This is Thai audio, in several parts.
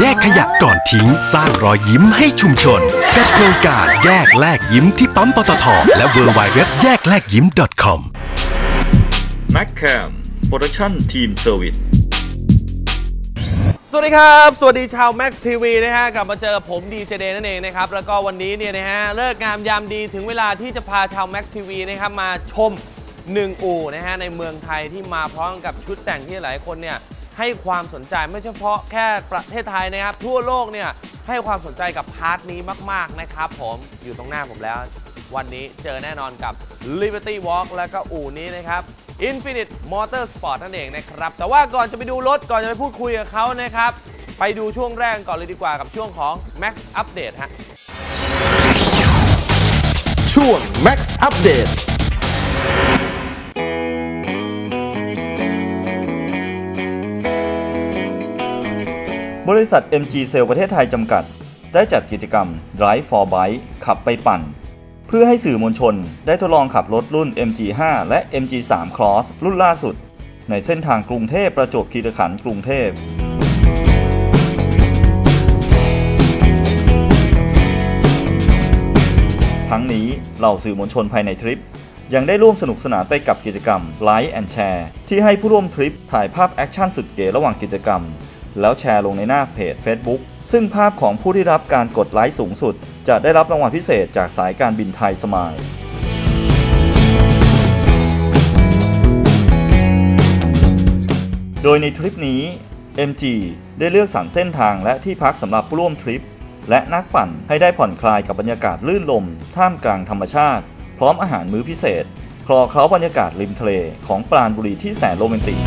แยกขยะก่อนทิ้ง สร้างรอยยิ้มให้ชุมชน กับโครงการแยกแลกยิ้มที่ปั๊มปตทและ w w w แยกแลกยิ้ม .com แม็กแคมโปรดักชั่นทีมเซอร์วิสสวัสดีครับ สวัสดีชาว Max TV นะฮะ กลับมาเจอกับผมดีเจเดนั่นเองนะครับ แล้วก็วันนี้เนี่ยนะฮะ ฤกษ์งามยามดีถึงเวลาที่จะพาชาว Max TV นะครับ มาชมหนึ่งอู่นะฮะ ในเมืองไทยที่มาพร้อมกับชุดแต่งที่หลายคนเนี่ย ให้ความสนใจไม่เฉพาะแค่ประเทศไทยนะครับ ทั่วโลกเนี่ยให้ความสนใจกับ part นี้มาก ๆ นะครับผมอยู่ตรงหน้าผมแล้ว วันนี้เจอแน่นอนกับ Liberty Walk แล้วก็อู่นี้นะครับ Infinite Motorsport นั่นเองนะครับ แต่ว่าก่อนจะไปดูรถก่อนจะไปพูดคุยกับเขานะครับ ไปดูช่วงแรกก่อนเลยดีกว่ากับช่วงของ Max Update ฮะช่วง Max Update บริษัท MG c e l ประเทศไทยจำกัด ได้จัดกิจกรรม Drive for Bike ขับไปปั่น เพื่อให้สื่อมวลชนได้ทดลองขับรถรุ่น MG5 และ MG3 Cross รุ่นล่าสุด ในเส้นทางกรุงเทพประจวบคีรีขันธ์กรุงเทพทั้งนี้เหล่าสื่อมวลชนภายในทริป ยังได้ร่วมสนุกสนานไปกับกิจกรรม Like and Share ที่ให้ผู้ร่วมทริปถ่ายภาพ action สุดเก๋ระหว่างกิจกรรม แล้วแชร์ลงในหน้าเพจ Facebook ซึ่งภาพของผู้ที่รับการกดไลค์สูงสุด จะได้รับรางวัลพิเศษจากสายการบินไทยสมายล์โดยในทริปนี้ MG ได้เลือกสรรเส้นทางและที่พักสำหรับผู้ร่วมทริป และนักปั่นให้ได้ผ่อนคลายกับบรรยากาศรื่นรมย์ ท่ามกลางธรรมชาติ พร้อมอาหารมื้อพิเศษ คลอเคล้าบรรยากาศริมทะเลของปราณบุรีที่แสนโรแมนติก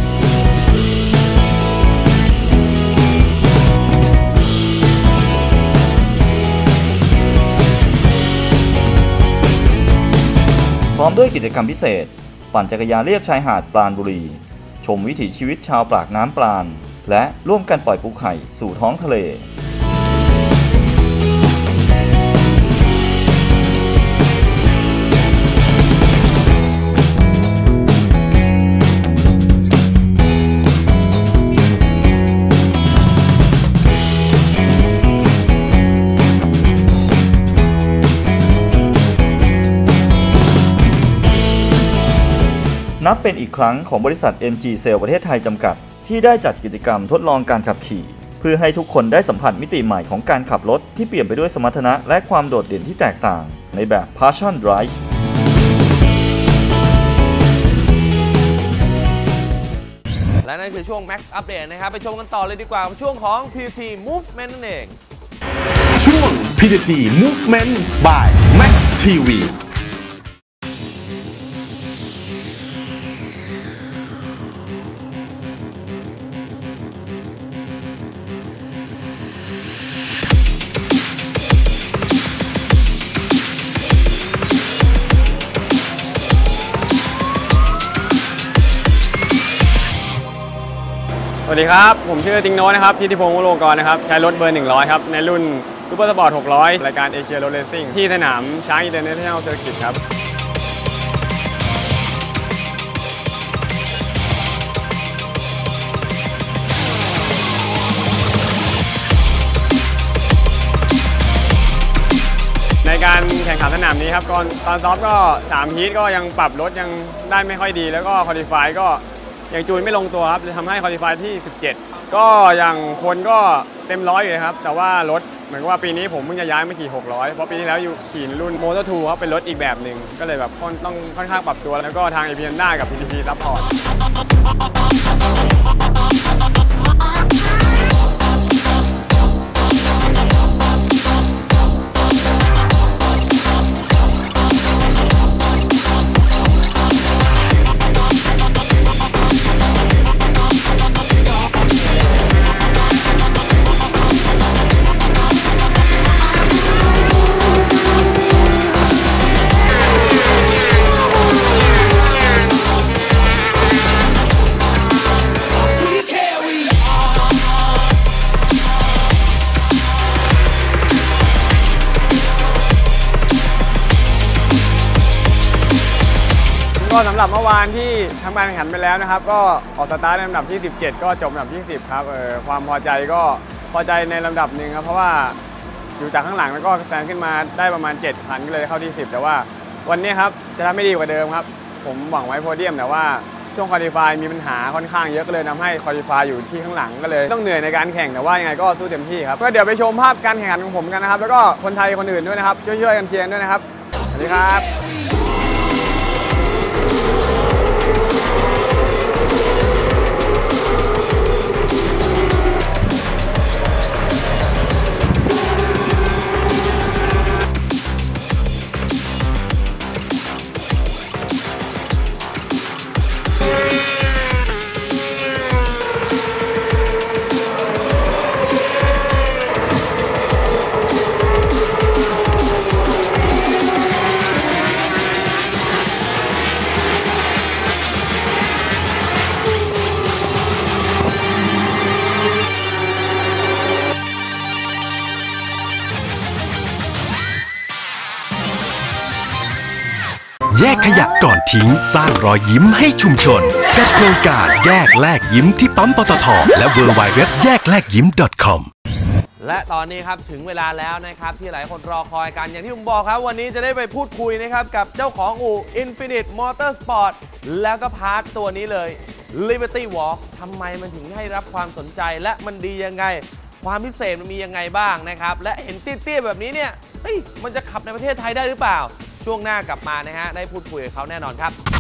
มด้วยกิจกรรมพิเศษ ปั่นจักรยานเรียบชายหาดปราณบุรี ชมวิถีชีวิตชาวปากน้ำปราณและร่วมกันปล่อยปูไข่สู่ท้องทะเล นับเป็นอีกครั้งของบริษัท MG c e l ประเทศไทยจำกัด ที่ได้จัดกิจกรรมทดลองการขับขี่ เพื่อให้ทุกคนได้สัมผัสมิติใหม่ของการขับรถ ที่เปลี่ยนไปด้วยสมรรถนะและความโดดเด่นที่แตกต่าง ในแบบ Passion Drive และนั่นคือช่วง Max Update นะครับ ไปชมกันต่อเลยดีกว่ากับช่วงของ PT Movement นั่นเอง ช่วง PTT Movement by Max TV วัสดีครับ ผมชื่อติงโนตนะครับทิติพงศ์วโรกรนะครับ ใช้รถเบอร์ 100 ครับ ในรุ่นSupersport 600 รายการ Asia Road Racing ที่สนามช้างอินเตอร์เนชั่นแนลเซอร์กิตครับในการแข่งขันสนามนี้ครับก่อนตอนซ้อมก็ 3 heat ก็ยังปรับรถยังได้ไม่ค่อยดี แล้วก็ qualify ก็ ยังจูนไม่ลงตัวครับเลยทำให้ qualify ที่ 17 ก็อย่างคนก็เต็มร้อยอยู่นะครับ แต่ว่ารถเหมือนกับว่าปีนี้ผมเพิ่งจะย้ายมาขี่ 600 เพราะปีที่แล้วอยู่ขี่รุ่น Moto Two ครับเป็นรถอีกแบบหนึ่งก็เลยแบบต้องค่อนข้างปรับตัวแล้วก็ทางเอพีฮอนด้ากับพีที support ก็สำหรับเมื่อวานที่ทำการแข่งขันไปแล้วนะครับ ก็ออกสตาร์ทในลำดับที่ 17 ก็จบอันดับที่10ครับเออความพอใจก็พอใจในลำดับหนึ่งครับเพราะว่าอยู่จากข้างหลังแล้วก็แซงขึ้นมาได้ประมาณ7คันก็เลยเข้าที่ 10 แต่ว่าวันนี้ครับจะทำไม่ดีกว่าเดิมครับ ผมหวังไว้โพเดียมแต่ว่าช่วงคอลี่ฟายมีปัญหาค่อนข้างเยอะก็เลยทำให้คอลี่ฟายอยู่ที่ข้างหลังก็เลย ต้องเหนื่อยในการแข่งแต่ว่ายังไงก็สู้เต็มที่ครับก็เดี๋ยวไปชมภาพการแข่งขันของผมกันนะครับ แล้วก็คนไทยคนอื่นด้วยนะครับช่วยๆกันเชียร์ด้วยนะครับสวัสดีครับ แยกขยะก่อนทิ้ง สร้างรอยยิ้มให้ชุมชน กับโครงการแยกแลกยิ้มที่ปั๊มปตทและ w w w แยกแลกยิ้ม .com และตอนนี้ครับถึงเวลาแล้วนะครับที่หลายคนรอคอยกันอย่างที่ผมบอกครับ วันนี้จะได้ไปพูดคุยนะครับกับเจ้าของอู่ Infinite Motorsport แล้วก็ part ตัวนี้เลย Liberty Walk ทำไมมันถึงให้รับความสนใจและมันดียังไง ความพิเศษมันมียังไงบ้างนะครับ และเห็นเตี้ยๆแบบนี้เนี่ยเฮ้ยมันจะขับในประเทศไทยได้หรือเปล่า ช่วงหน้ากลับมานะฮะได้พูดคุยกับเขาแน่นอนครับ